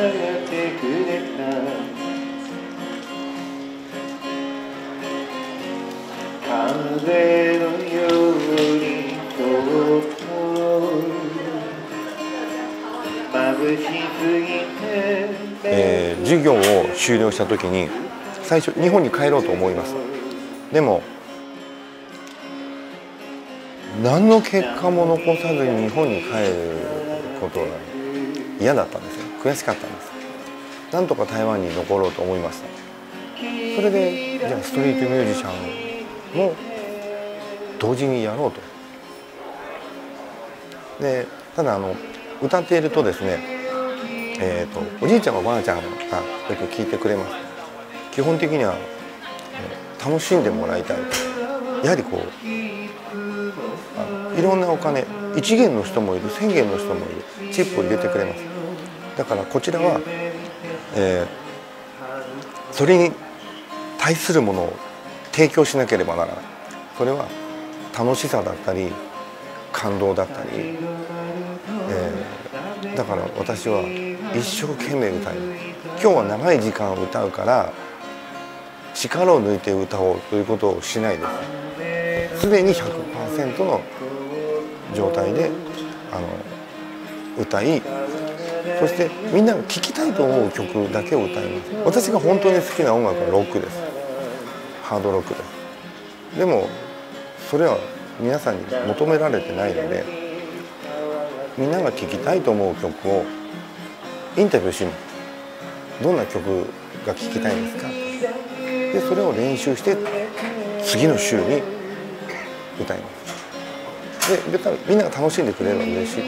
やってくれた。風のように尊い眩しすぎてえー、授業を終了した時に最初日本に帰ろうと思います。でも何の結果も残さずに日本に帰ることが嫌だったんですよ。悔しかったんです。なんとか台湾に残ろうと思いました。それでじゃあストリートミュージシャンも同時にやろうと。でただあの歌っているとですね、えーと、おじいちゃんおばあちゃんがよく聞いてくれます。基本的には楽しんでもらいたい。やはりこういろんなお金1元の人もいる1,000元の人もいるチップを入れてくれます。だからこちらは、えー、それに対するものを提供しなければならない。それは楽しさだったり感動だったり、えー、だから私は一生懸命歌い今日は長い時間歌うから力を抜いて歌おうということをしないです。すでに100%の状態であの歌いそしてみんなが聴きたいと思う曲だけを歌います。私が本当に好きな音楽はロックです。ハードロックです。でもそれは皆さんに求められてないのでみんなが聴きたいと思う曲をインタビューしますどんな曲が聴きたいんですかでそれを練習して次の週に歌います。でみんなが楽しんでくれるので嬉しい。